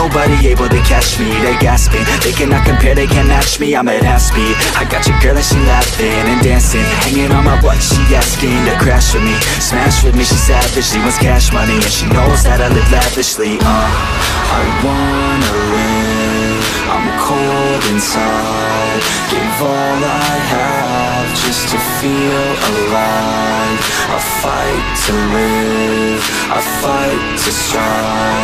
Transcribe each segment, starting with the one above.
nobody able to catch me, they gasping They cannot compare, they can't match me, I'm at half speed. I got your girl and she laughing and dancing Hanging on my butt, she asking to crash with me Smash with me, she savage, she wants cash money And she knows that I live lavishly, uh I wanna live, I'm cold inside. Give all I have just to feel alive. I fight to live, I fight to strive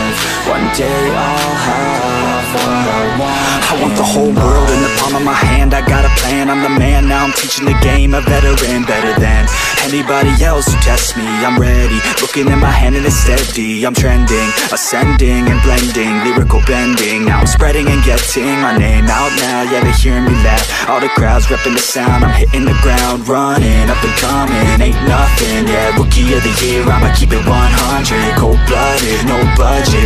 One day I'll have what I want. I want the whole world in the palm of my hand. I got a plan, I'm the man. Now I'm teaching the game, a veteran Better than anybody else who tests me. I'm ready, looking at my hand and it's steady. I'm trending, ascending and blending. Lyrical bending, now I'm spreading and getting My name out now, yeah they hearing me laugh. All the crowds repping the sound. I'm hitting the ground, running, up and coming. Ain't nothing, yeah, rookie of the year. I'ma keep it 100, cold-blooded. No budget,